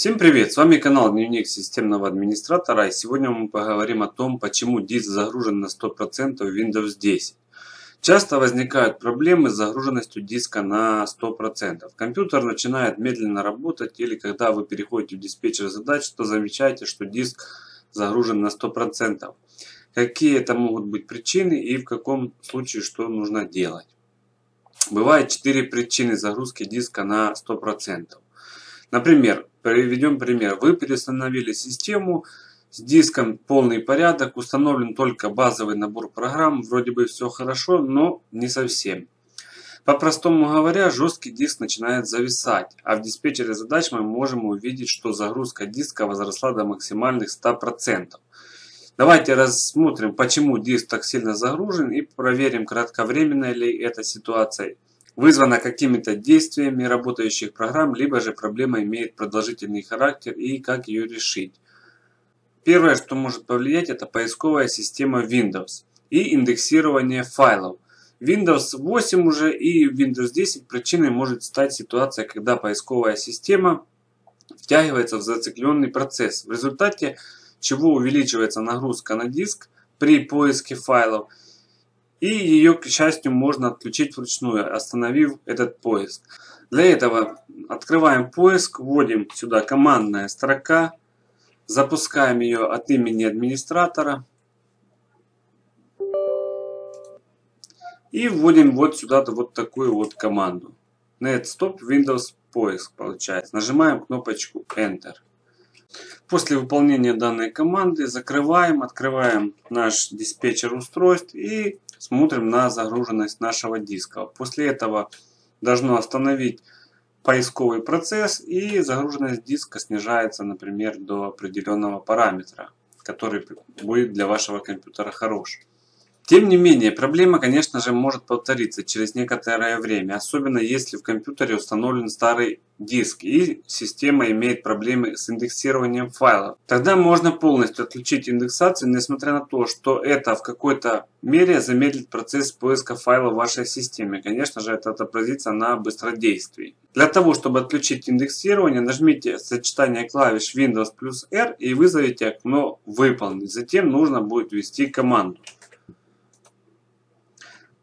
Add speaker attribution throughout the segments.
Speaker 1: Всем привет! С вами канал Дневник системного администратора и сегодня мы поговорим о том, почему диск загружен на 100% в Windows 10. Часто возникают проблемы с загруженностью диска на 100%. Компьютер начинает медленно работать или когда вы переходите в диспетчер задач, то замечаете, что диск загружен на 100%. Какие это могут быть причины и в каком случае что нужно делать. Бывает 4 причины загрузки диска на 100%. Например, приведем пример. Вы переустановили систему с диском полный порядок, установлен только базовый набор программ, вроде бы все хорошо, но не совсем. По-простому говоря, жесткий диск начинает зависать, а в диспетчере задач мы можем увидеть, что загрузка диска возросла до максимальных 100%. Давайте рассмотрим, почему диск так сильно загружен и проверим, кратковременная ли эта ситуация вызвана какими-то действиями работающих программ, либо же проблема имеет продолжительный характер и как ее решить. Первое, что может повлиять, это поисковая система Windows и индексирование файлов. Windows 8 уже и Windows 10 причиной может стать ситуация, когда поисковая система втягивается в зацикленный процесс, в результате чего увеличивается нагрузка на диск при поиске файлов – и ее, к счастью, можно отключить вручную, остановив этот поиск. Для этого открываем поиск, вводим сюда командная строка, запускаем ее от имени администратора и вводим вот сюда вот такую вот команду. netstop windows поиск получается. Нажимаем кнопочку Enter. После выполнения данной команды закрываем, открываем наш диспетчер устройств и смотрим на загруженность нашего диска. После этого должно остановить поисковый процесс и загруженность диска снижается, например, до определенного параметра, который будет для вашего компьютера хорош. Тем не менее, проблема, конечно же, может повториться через некоторое время, особенно если в компьютере установлен старый диск и система имеет проблемы с индексированием файлов. Тогда можно полностью отключить индексацию, несмотря на то, что это в какой-то мере замедлит процесс поиска файлов в вашей системе. Конечно же, это отобразится на быстродействии. Для того, чтобы отключить индексирование, нажмите сочетание клавиш Windows плюс R и вызовите окно «Выполнить». Затем нужно будет ввести команду.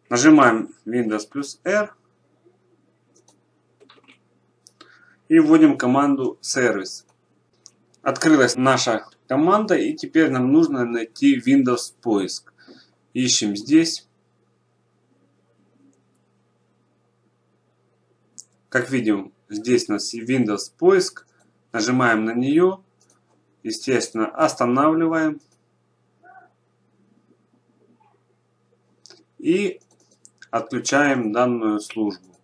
Speaker 1: Нажимаем Windows плюс R и вводим команду сервис. Открылась наша команда и теперь нам нужно найти Windows поиск. Ищем здесь. Как видим, здесь у нас Windows поиск. Нажимаем на нее. Естественно, останавливаем. И Отключаем данную службу.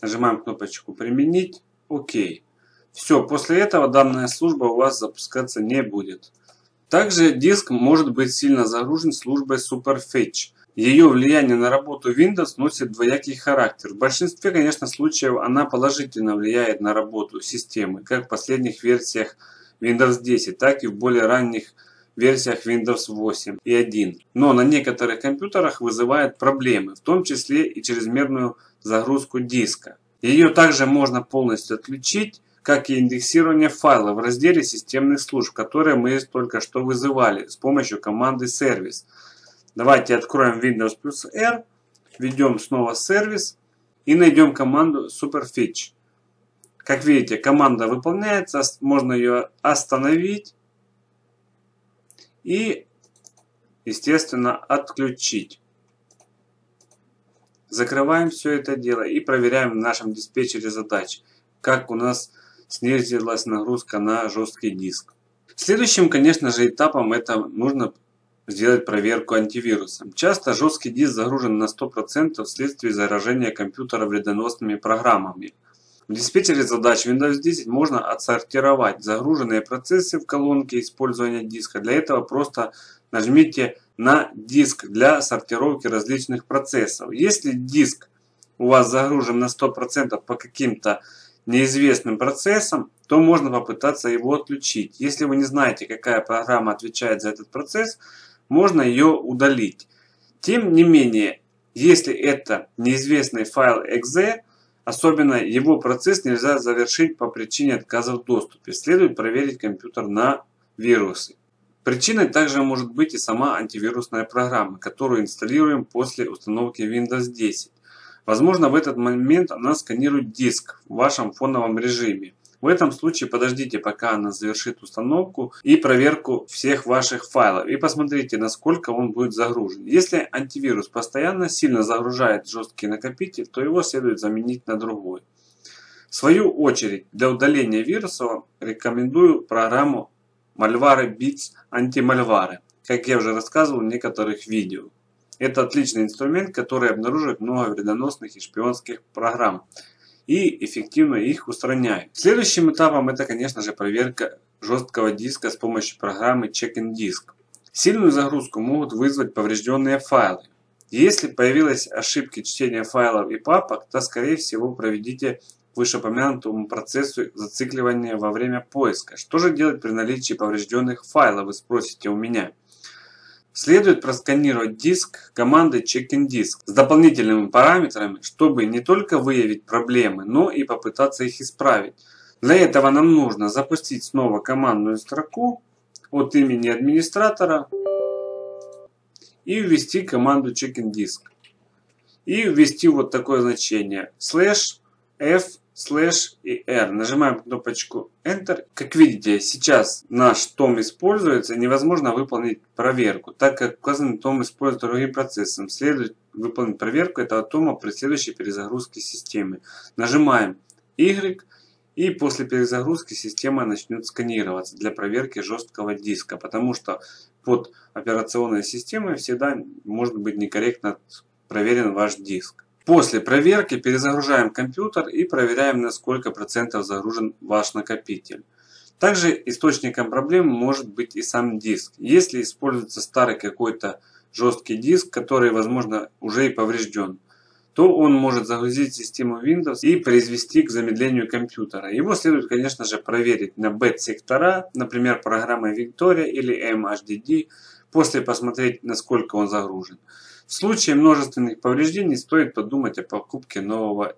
Speaker 1: Нажимаем кнопочку «Применить». ОК. Все, после этого данная служба у вас запускаться не будет. Также диск может быть сильно загружен службой Superfetch. Ее влияние на работу Windows носит двоякий характер. В большинстве, конечно, случаев она положительно влияет на работу системы, как в последних версиях Windows 10, так и в более ранних версиях Windows 8 и 1, но на некоторых компьютерах вызывает проблемы, в том числе и чрезмерную загрузку диска. Ее также можно полностью отключить, как и индексирование файлов в разделе системных служб, которые мы только что вызывали с помощью команды сервис. Давайте откроем Windows плюс R, введем снова сервис и найдем команду Superfetch. Как видите, команда выполняется, можно ее остановить и, естественно, отключить. Закрываем все это дело и проверяем в нашем диспетчере задач, как у нас снизилась нагрузка на жесткий диск. Следующим, конечно же, этапом это нужно сделать проверку антивирусом. Часто жесткий диск загружен на 100% вследствие заражения компьютера вредоносными программами. В диспетчере задач Windows 10 можно отсортировать загруженные процессы в колонке использования диска. Для этого просто нажмите на диск для сортировки различных процессов. Если диск у вас загружен на 100% по каким-то неизвестным процессам, то можно попытаться его отключить. Если вы не знаете, какая программа отвечает за этот процесс, можно ее удалить. Тем не менее, если это неизвестный файл .exe, Особенно его процесс нельзя завершить по причине отказа в доступе. Следует проверить компьютер на вирусы. Причиной также может быть и сама антивирусная программа, которую инсталируем после установки Windows 10. Возможно в этот момент она сканирует диск в вашем фоновом режиме. В этом случае подождите, пока она завершит установку и проверку всех ваших файлов. И посмотрите, насколько он будет загружен. Если антивирус постоянно сильно загружает жесткий накопитель, то его следует заменить на другой. В свою очередь, для удаления вирусов рекомендую программу Malware Bits Anti-Malware, как я уже рассказывал в некоторых видео. Это отличный инструмент, который обнаруживает много вредоносных и шпионских программ и эффективно их устраняет. Следующим этапом это, конечно же, проверка жесткого диска с помощью программы Check-in Disk. Сильную загрузку могут вызвать поврежденные файлы. Если появились ошибки чтения файлов и папок, то скорее всего проведите вышеупомянутому процессу зацикливания во время поиска. Что же делать при наличии поврежденных файлов, вы спросите у меня. Следует просканировать диск командой Check-in Disk с дополнительными параметрами, чтобы не только выявить проблемы, но и попытаться их исправить. Для этого нам нужно запустить снова командную строку от имени администратора и ввести команду Check-in Disk. И ввести вот такое значение slash f слэш и R. Нажимаем кнопочку Enter. Как видите, сейчас наш том используется, невозможно выполнить проверку, так как указанный том использует другим процессом. Следует выполнить проверку этого тома при следующей перезагрузке системы. Нажимаем Y. И после перезагрузки система начнет сканироваться для проверки жесткого диска, потому что под операционной системой всегда может быть некорректно проверен ваш диск. После проверки перезагружаем компьютер и проверяем на сколько процентов загружен ваш накопитель. Также источником проблем может быть и сам диск. Если используется старый какой-то жесткий диск, который возможно уже и поврежден, то он может загрузить систему Windows и произвести к замедлению компьютера. Его следует, конечно же, проверить на BET-сектора, например, программой Victoria или MHDD, после посмотреть, насколько он загружен. В случае множественных повреждений стоит подумать о покупке нового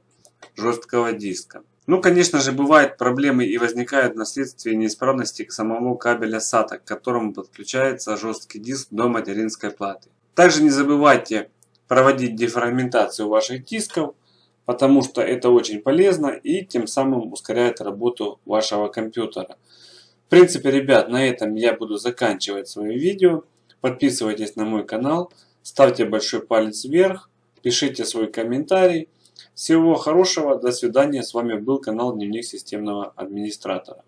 Speaker 1: жесткого диска. Ну, конечно же, бывают проблемы и возникают вследствие неисправности самого кабеля SATA, к которому подключается жесткий диск до материнской платы. Также не забывайте проводить дефрагментацию ваших дисков, потому что это очень полезно и тем самым ускоряет работу вашего компьютера. В принципе, ребят, на этом я буду заканчивать свое видео. Подписывайтесь на мой канал. Ставьте большой палец вверх, пишите свой комментарий. Всего хорошего, до свидания. С вами был канал Дневник системного администратора.